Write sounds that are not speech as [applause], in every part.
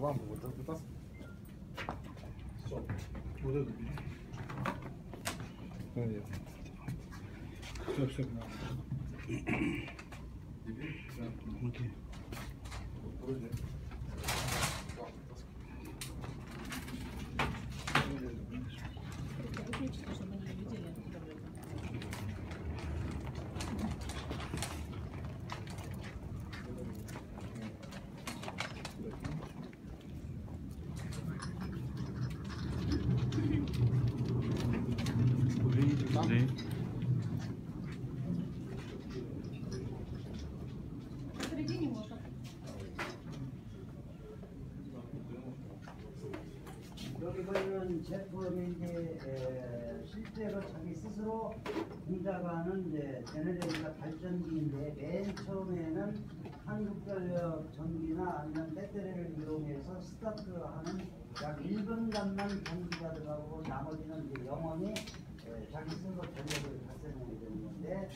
Лампу вот этот вытаскивай. Все. Вот эту бери. Понятно. Все, все, надо. Теперь? Да. Окей. Вроде. 제품이 이제 에, 실제로 자기 스스로 공작하는 이제 제네레이터 발전기인데 맨 처음에는 한국전력 전기나 아니면 배터리를 이용해서 스타트하는 약 1분간만 전기가 들어가고 나머지는 이제 영원히 에, 자기 스스로 전력을 발생하게 되는 건데 에,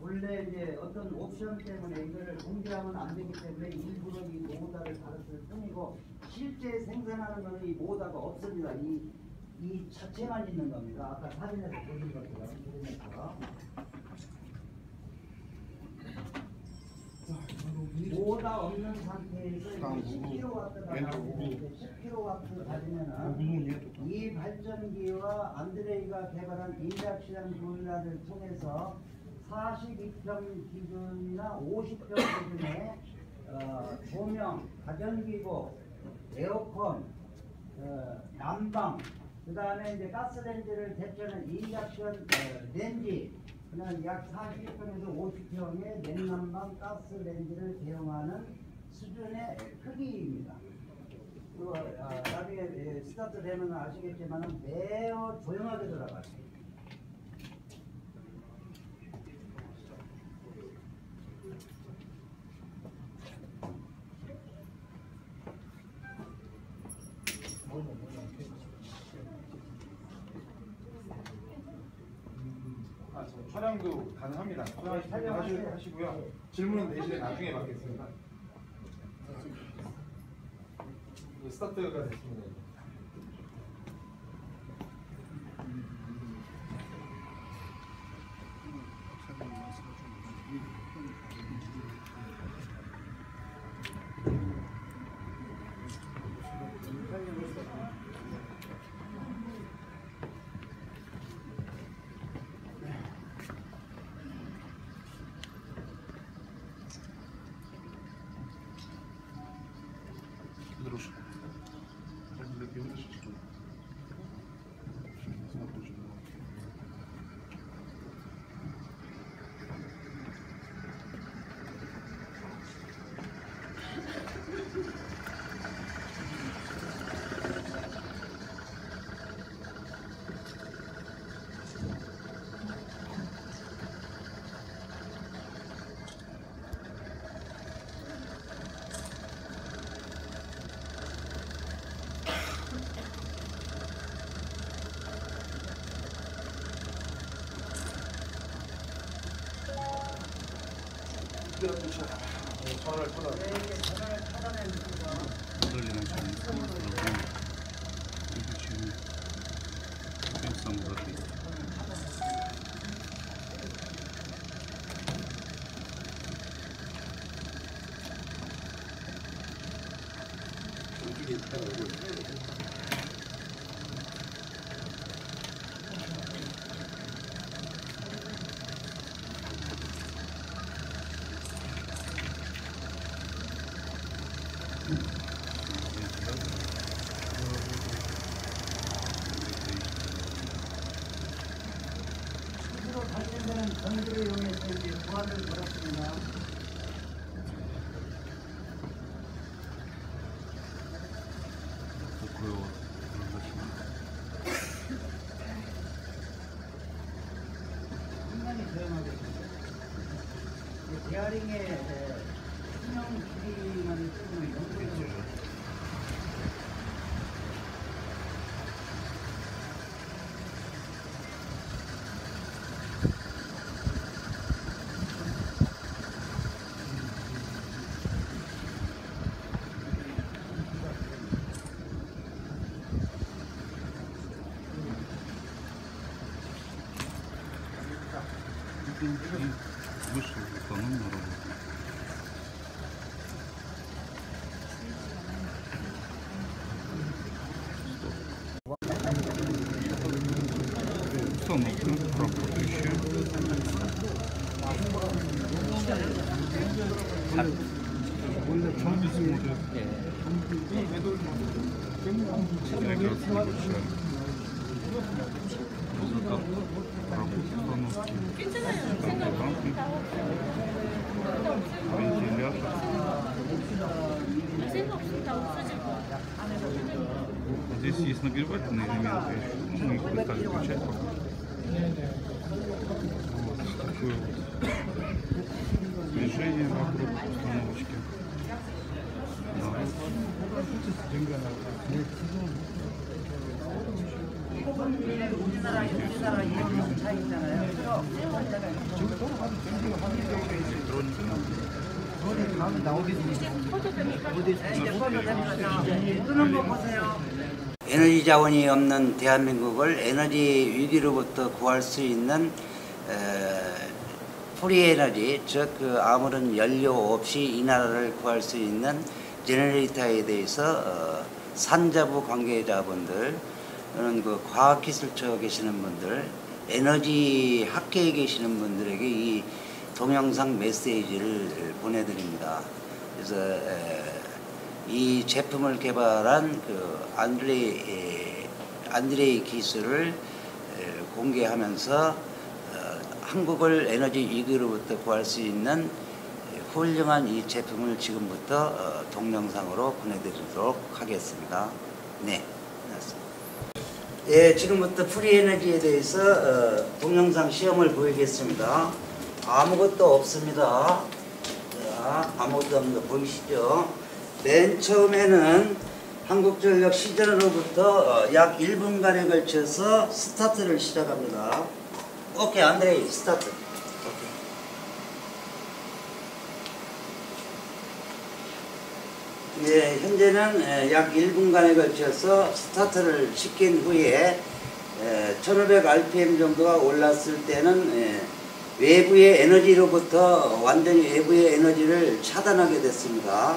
원래 이제 어떤 옵션 때문에 이거를 공개하면 안 되기 때문에 일부러 이 모다를 달았을 뿐이고 실제 생산하는 거는 이 모다가 없습니다. 이, 이 자체만 있는 겁니다. 아까 사진에서 보신 것처럼 그림에서 모다 없는 상태에서 다음 이게 무구. 10kW가 왼쪽 나오는데 10kW 가지면은 이 발전기와 안드레이가 개발한 인덕션 보일러를 통해서 42평 기준이나 50평 기준의 어, 조명, 가전기구, 에어컨, 어, 난방, 그 다음에 이제 가스렌지를 대표하는 인덕션 어, 렌지, 그냥 약 40평에서 50평의 냉난방 가스렌지를 대용하는 수준의 크기입니다. 그리고 어, 나중에 예, 스타트 되면 아시겠지만 매우 조용하게 돌아가요. 아, 저 촬영도 가능합니다. 촬영하시- 촬영하세요. 하시고요. 질문은 대신에 나중에 받겠습니다. 이제 스타트가 됐습니다. 선을 털어. 흔들리는 점이 손을 들고 이렇게 지금 평상보다 되죠. 이게 있다고 Здесь есть нагревательные элементы еще. Ну, мы их не стали включать пока. Sim, 너무 맛있게 에너지 자원이 없는 대한민국을 에너지 위기로부터 구할 수 있는 free energy 즉 그 아무런 연료 없이 이 나라를 구할 수 있는 generator에 대해서 어, 산자부 관계자분들 또는 그 과학기술처 계시는 분들 에너지 학계에 계시는 분들에게 이 동영상 메시지를 보내드립니다. 그래서 에, 이 제품을 개발한 그 안드레이 에, 안드레이 기술을 에, 공개하면서 어, 한국을 에너지 위기로부터 구할 수 있는 훌륭한 이 제품을 지금부터 어, 동영상으로 보내드리도록 하겠습니다. 네, 고맙습니다. 예, 지금부터 프리에너지에 대해서 어, 동영상 시험을 보이겠습니다. 아무것도 없습니다. 자, 아무것도 없는 거 보이시죠? 맨 처음에는 한국전력 시전으로부터 어, 약 1분간에 걸쳐서 스타트를 시작합니다. Okay, Andrei, start. Okay. 예, 현재는 에, 약 1분간에 걸쳐서 스타트를 시킨 후에 1500rpm 정도가 올랐을 때는 에, 외부의 에너지로부터 완전히 외부의 에너지를 차단하게 됐습니다.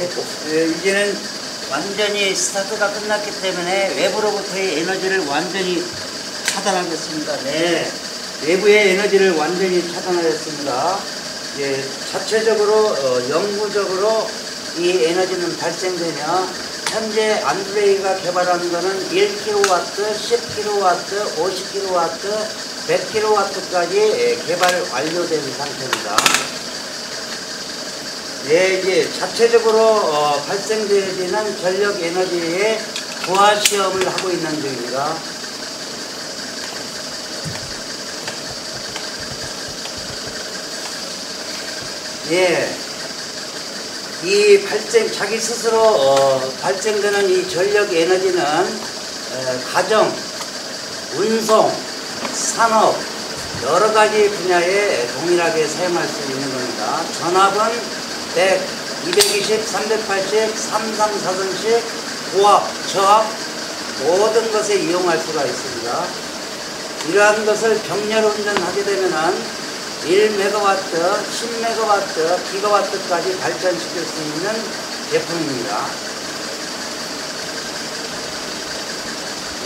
네. 네, 이제는 완전히 스타트가 끝났기 때문에 외부로부터의 에너지를 완전히 차단하겠습니다. 네. 외부의 에너지를 완전히 차단하였습니다. 예, 자체적으로 어, 영구적으로 이 에너지는 발생되며 현재 안드레이가 개발한 거는 1kW, 10kW, 50kW, 100kW까지 개발 완료된 상태입니다. 예, 이제 자체적으로 어, 발생되는 전력 에너지의 부하 시험을 하고 있는 중입니다. 예, 이 발생 자기 스스로 어, 발생되는 이 전력 에너지는 어, 가정, 운송, 산업 여러 가지 분야에 동일하게 사용할 수 있는 겁니다. 전압은 100, 220, 380, 3340씩 고압, 저압 모든 것에 이용할 수가 있습니다. 이러한 것을 병렬 운전하게 되면은 1메가와트, 10메가와트, 기가와트까지 발전시킬 수 있는 제품입니다.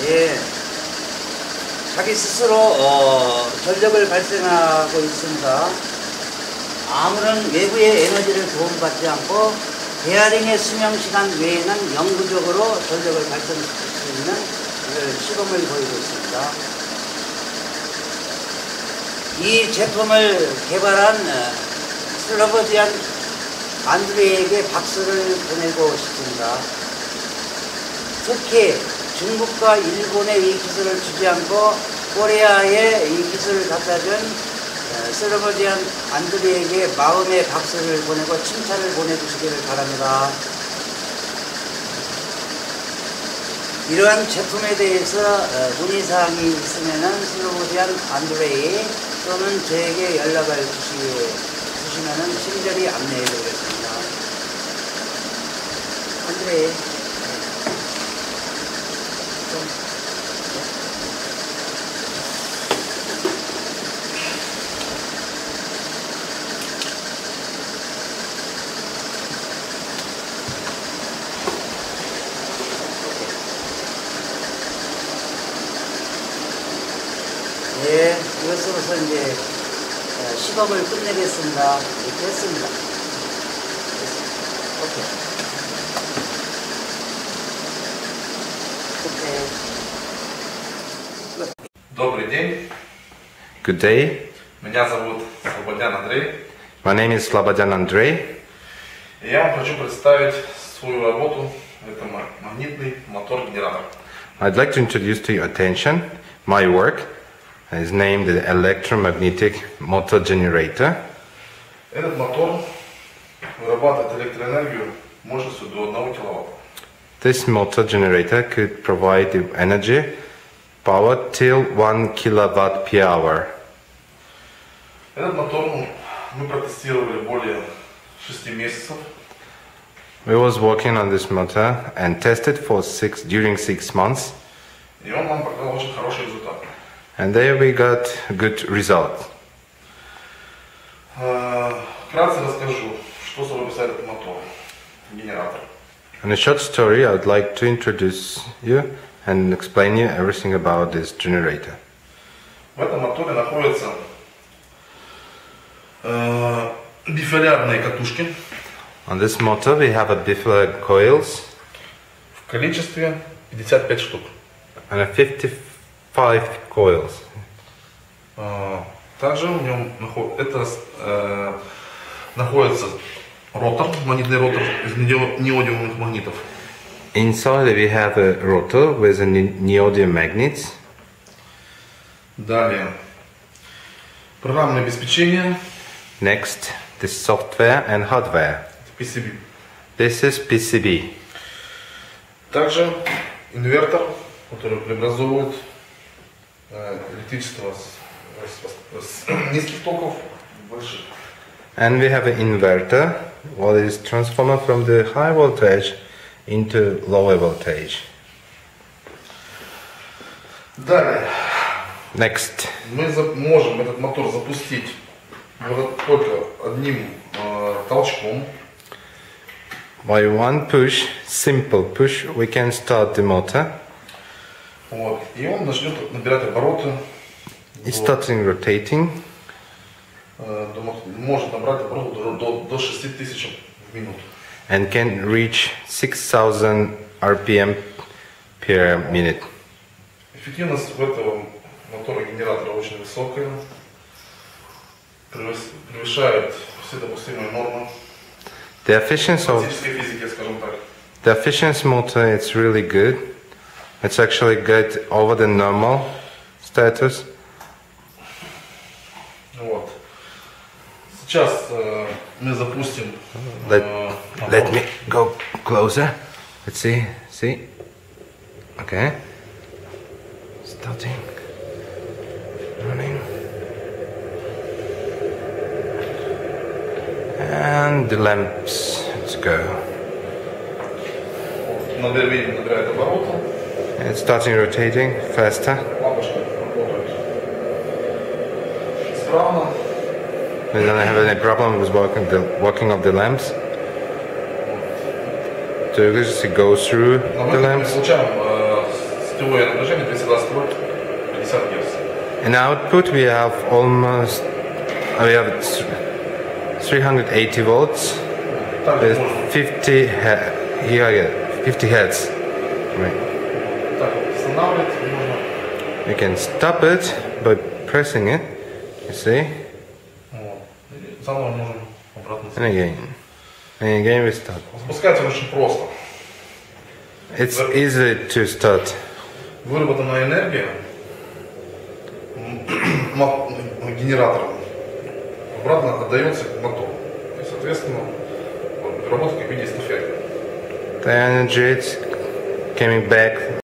예. 자기 스스로 어, 전력을 발생하고 있습니다. 아무런 외부의 에너지를 도움받지 않고 베어링의 수명 시간 외에는 영구적으로 전력을 발전시킬 수 있는 그 시범을 보이고 있습니다. 이 제품을 개발한 어, 슬로버지안 안드레에게 박수를 보내고 싶습니다. 특히 중국과 일본의 이 기술을 주지 않고 코리아에 이 기술을 갖다 준 어, 슬로버지안 안드레에게 마음의 박수를 보내고 칭찬을 보내주시기를 바랍니다. 이러한 제품에 대해서 어, 문의사항이 있으면은 슬로보디안 안드레이 또는 저에게 연락을 주시, 주시면은 친절히 안내해 드리겠습니다. 안드레이. 이것으로서 이제 어, 시범을 끝내겠습니다. 이렇게 했습니다. 오케이. 끝에. Добрый день, Good day. меня зовут Слободян Андрей. My name is Slobodyan Andrei. И я вам хочу представить свою работу. Это ма- магнитный мотор-генератор. I'd like to introduce to your attention my work. It's named the electromagnetic motor generator. Этот мотор вырабатывает электроэнергию мощностью до 1 киловатта. This motor generator could provide the energy power till 1 kilowatt per hour. Этот мотор ну, мы протестировали более 6 месяцев. We was working on this motor and tested for six during six months, И он нам показал очень хороший результат. And there we got good result. Вкратце расскажу, что собой этот мотор, генератор. In a short story, I'd like to introduce you and explain you everything about this generator. В этом моторе находятся э, бифолярные катушки. On this motor we have a bifilar coils. В количестве 55 штук. And 55 five coils. А, также в нем это, э, находится ротор, магнитный ротор из неодимовых магнитов. Inside we have a rotor with a neodymium magnets. Далее. Программное обеспечение. Next, the software and hardware. PCB. This is PCB. Также инвертор, который преобразовывает электричество с, с- с [clears throat] низких токов в больших. And we have an inverter, what is transformer from the high voltage into lower voltage. Далее Next, мы за- можем этот мотор запустить вот только одним э, толчком. by one push, simple push, we can start the motor. Вот, и он начнет набирать обороты. It's до- starting rotating э, может набрать обороты до, до, до 6 тысяч в минуту. and can reach 6000 RPM per minute. Эффективность у этого мотора генератора очень высокая. Превышает все допустимые нормы The efficiency of the efficiency motor is really good. It's actually good over the normal status. Вот. Сейчас э, мы запустим. Let, э, let мотор. me go closer. Let's see. See? Okay. Starting. Running. And the lamps. Let's go. Набер- видим, набирает обороты. It's starting rotating faster. We don't have any problem with walking, the, walking of the lamps. So you can just go through the lamps. In output we have almost we have 380 volts with 50 here 50 hertz. Right Так, останавливать можно. You can stop it by pressing it. You see? Вот. И заново можем обратно. And again. And again we start. Запускается очень просто. It's easy to start. Выработанная энергия м, мо- генератором обратно отдается мотору. И, соответственно, вот, работает как в виде эстафеты. The energy is coming back